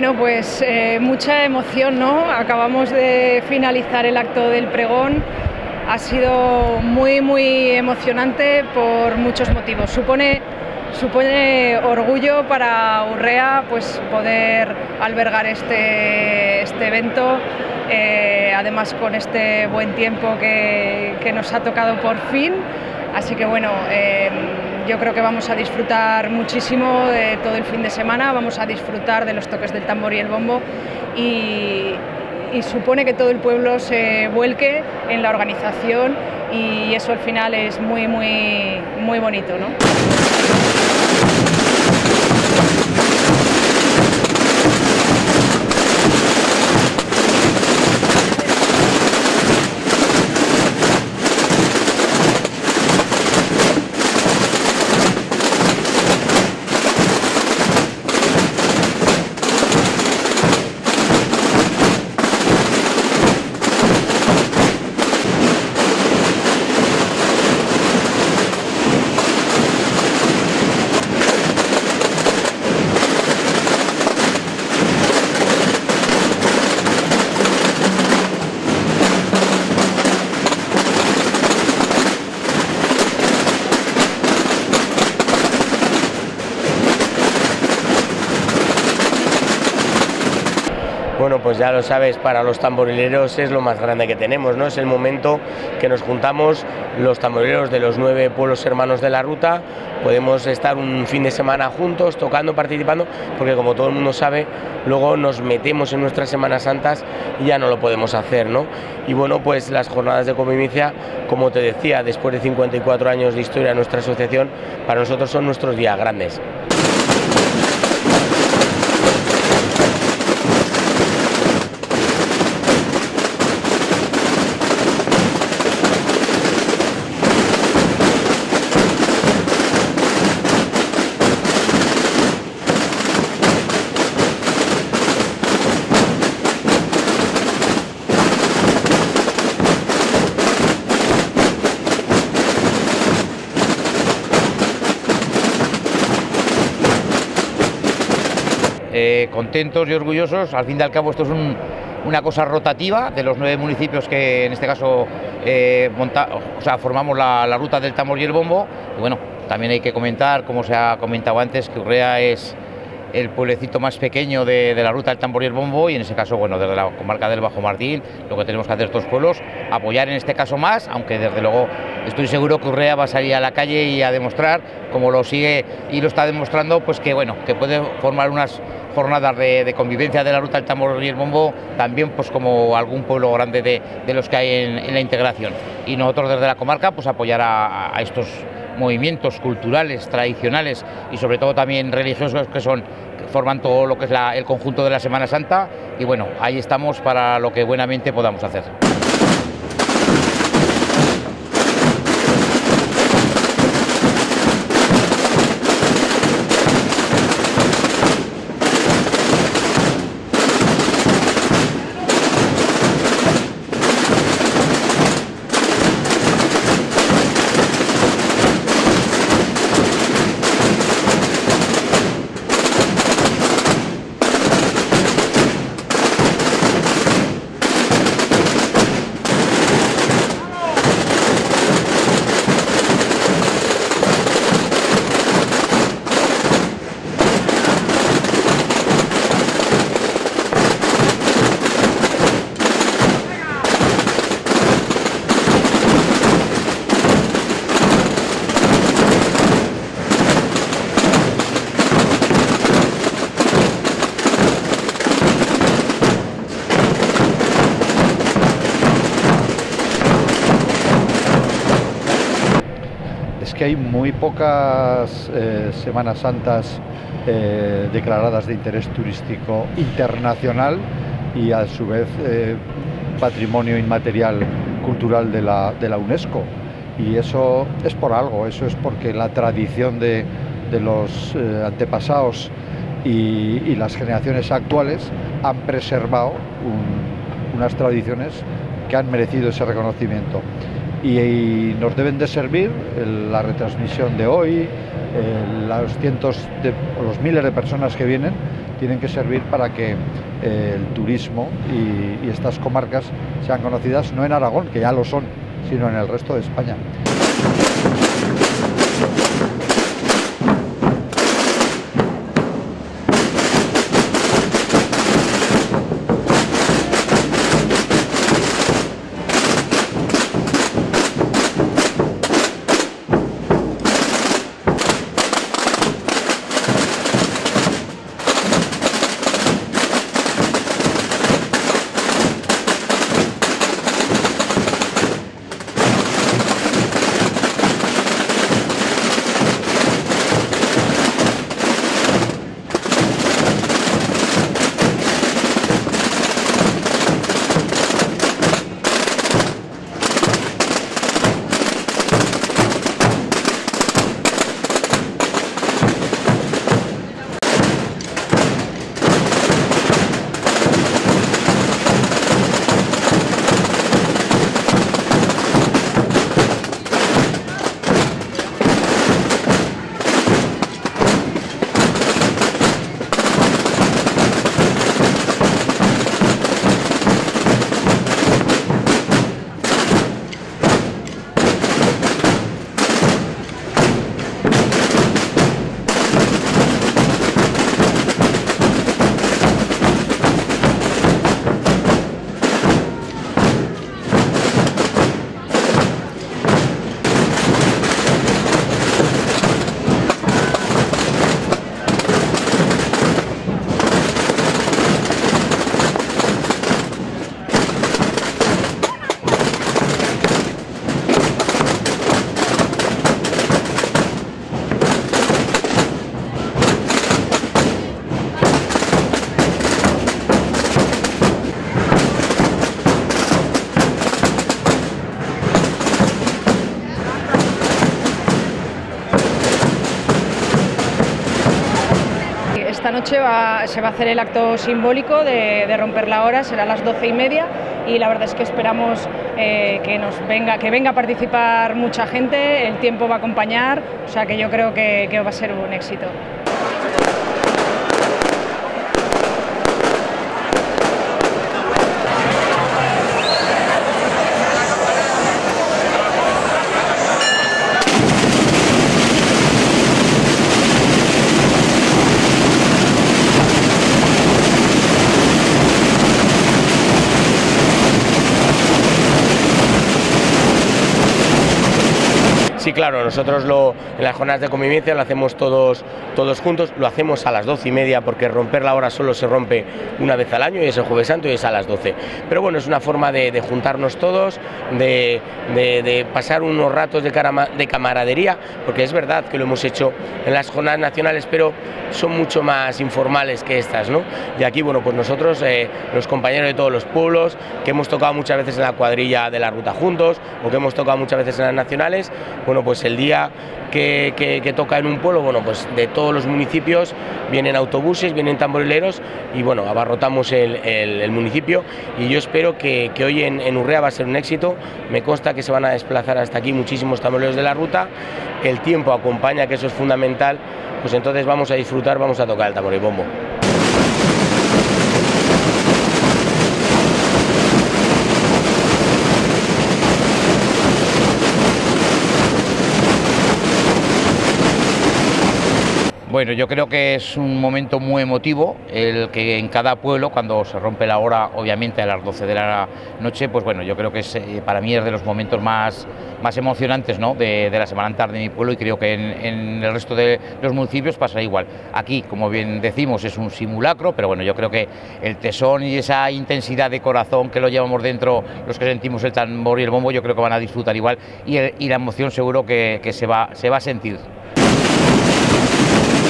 Bueno, pues eh, mucha emoción, ¿no? Acabamos de finalizar el acto del pregón. Ha sido muy, muy emocionante por muchos motivos. Supone, supone orgullo para Urrea pues, poder albergar este, este evento, eh, además con este buen tiempo que, que, nos ha tocado por fin. Así que bueno, eh, yo creo que vamos a disfrutar muchísimo de todo el fin de semana, vamos a disfrutar de los toques del tambor y el bombo y, y supone que todo el pueblo se vuelque en la organización y eso al final es muy, muy, muy bonito. ¿no? Bueno, pues ya lo sabes, para los tamborileros es lo más grande que tenemos, ¿no? Es el momento que nos juntamos los tamborileros de los nueve pueblos hermanos de la ruta, podemos estar un fin de semana juntos, tocando, participando, porque como todo el mundo sabe, luego nos metemos en nuestras Semanas Santas y ya no lo podemos hacer, ¿no? Y bueno, pues las jornadas de convivencia, como te decía, después de 54 años de historia de nuestra asociación, para nosotros son nuestros días grandes. Eh, contentos y orgullosos. Al fin y al cabo esto es un, una cosa rotativa de los nueve municipios que en este caso eh, formamos la, ruta del tambor y el bombo. Y bueno, también hay que comentar, como se ha comentado antes, que Urrea es el pueblecito más pequeño de, de, la ruta del tambor y el bombo y en ese caso, bueno, desde la comarca del Bajo Martín, lo que tenemos que hacer estos pueblos, apoyar en este caso más, aunque desde luego estoy seguro que Urrea va a salir a la calle y a demostrar, como lo sigue y lo está demostrando, pues que bueno, que puede formar unas jornadas de, convivencia de la ruta del tambor y el bombo, también pues como algún pueblo grande de, de los que hay en, en, la integración. Y nosotros desde la comarca pues apoyar a, a estos movimientos culturales, tradicionales y sobre todo también religiosos que son que forman todo lo que es el conjunto de la Semana Santa y bueno, ahí estamos para lo que buenamente podamos hacer. Que hay muy pocas eh, Semanas Santas eh, declaradas de interés turístico internacional y a su vez eh, patrimonio inmaterial cultural de la, de la, UNESCO. Y eso es por algo, eso es porque la tradición de, de los antepasados y, las generaciones actuales han preservado un, unas tradiciones que han merecido ese reconocimiento y, nos deben de servir la retransmisión de hoy, los cientos de, los miles de personas que vienen tienen que servir para que eh, el turismo y estas comarcas sean conocidas no en Aragón, que ya lo son, sino en el resto de España. Esta noche se va a hacer el acto simbólico de, de, romper la hora, será a las doce y media y la verdad es que esperamos eh, que, nos venga, que venga a participar mucha gente, el tiempo va a acompañar, o sea que yo creo que, que va a ser un éxito. Sí, claro, nosotros lo, en las jornadas de convivencia lo hacemos todos, todos juntos, lo hacemos a las doce y media porque romper la hora solo se rompe una vez al año y es el jueves santo y es a las doce. Pero bueno, es una forma de, juntarnos todos, de, pasar unos ratos de camaradería, porque es verdad que lo hemos hecho en las jornadas nacionales, pero son mucho más informales que estas, ¿no? Y aquí, bueno, pues nosotros, eh, los compañeros de todos los pueblos, que hemos tocado muchas veces en la cuadrilla de la ruta juntos, o que hemos tocado muchas veces en las nacionales, bueno, pues el día que, toca en un pueblo, bueno, pues de todos los municipios vienen autobuses, vienen tamborileros y bueno, abarrotamos el, municipio. Y yo espero que, hoy en, Urrea va a ser un éxito, me consta que se van a desplazar hasta aquí muchísimos tamborileros de la ruta, el tiempo acompaña, que eso es fundamental, pues entonces vamos a disfrutar, vamos a tocar el tambor Bueno, yo creo que es un momento muy emotivo el que en cada pueblo, cuando se rompe la hora, obviamente a las 12 de la noche, pues bueno, yo creo que es, eh, para mí es de los momentos más, más emocionantes ¿no? de, la Semana Tarde de mi pueblo y creo que en, el resto de los municipios pasará igual. Aquí, como bien decimos, es un simulacro, pero bueno, yo creo que el tesón y esa intensidad de corazón que lo llevamos dentro, los que sentimos el tambor y el bombo, yo creo que van a disfrutar igual y la emoción seguro que, que se, va, se va a sentir.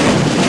Thank you.